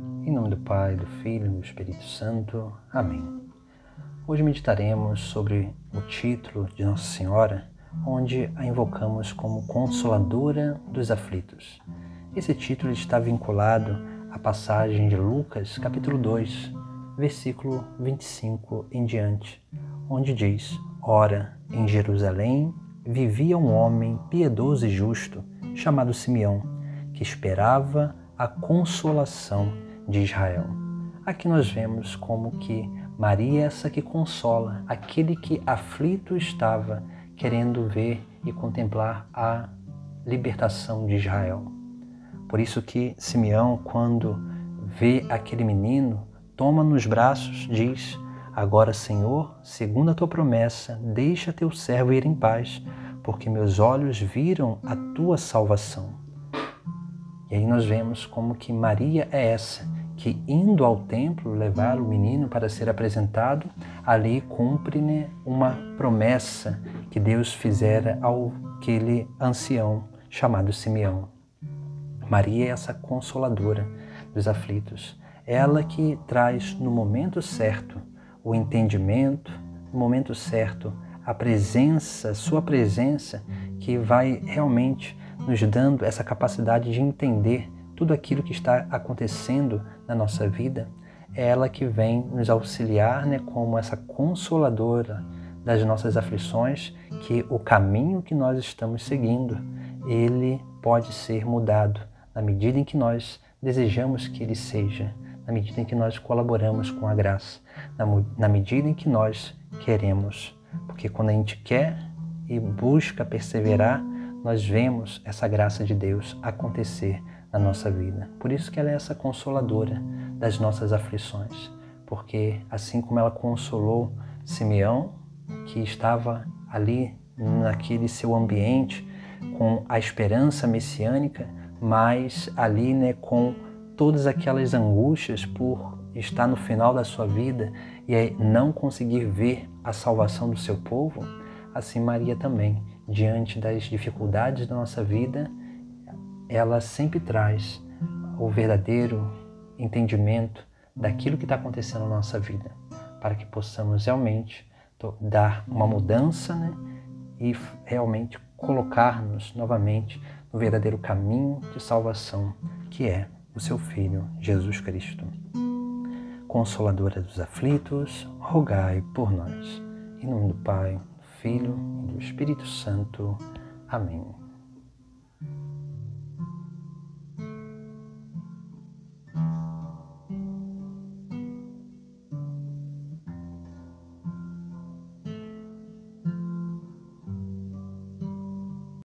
Em nome do Pai, do Filho e do Espírito Santo. Amém. Hoje meditaremos sobre o título de Nossa Senhora, onde a invocamos como Consoladora dos Aflitos. Esse título está vinculado à passagem de Lucas, capítulo 2, versículo 25 em diante, onde diz: Ora, em Jerusalém vivia um homem piedoso e justo, chamado Simeão, que esperava a consolação de Israel. Aqui nós vemos como que Maria é essa que consola aquele que aflito estava, querendo ver e contemplar a libertação de Israel. Por isso que Simeão, quando vê aquele menino, toma nos braços, diz: Agora, Senhor, segundo a tua promessa, deixa teu servo ir em paz, porque meus olhos viram a tua salvação e aí nós vemos como que Maria é essa que indo ao templo levar o menino para ser apresentado, ali cumpre uma promessa que Deus fizera ao aquele ancião chamado Simeão. Maria é essa consoladora dos aflitos. Ela que traz no momento certo o entendimento, no momento certo a presença, sua presença que vai realmente nos dando essa capacidade de entender tudo aquilo que está acontecendo na nossa vida, é ela que vem nos auxiliar né, como essa consoladora das nossas aflições, que o caminho que nós estamos seguindo, ele pode ser mudado na medida em que nós desejamos que ele seja, na medida em que nós colaboramos com a graça, na, na medida em que nós queremos. Porque quando a gente quer e busca perseverar, nós vemos essa graça de Deus acontecer na nossa vida. Por isso que ela é essa consoladora das nossas aflições, porque assim como ela consolou Simeão, que estava ali naquele seu ambiente com a esperança messiânica, mas ali, né, com todas aquelas angústias por estar no final da sua vida e não conseguir ver a salvação do seu povo, assim Maria também diante das dificuldades da nossa vida, ela sempre traz o verdadeiro entendimento daquilo que está acontecendo na nossa vida, para que possamos realmente dar uma mudança né? e realmente colocar-nos novamente no verdadeiro caminho de salvação, que é o seu Filho, Jesus Cristo. Consoladora dos aflitos, rogai por nós. Em nome do Pai, Filho e do Espírito Santo. Amém.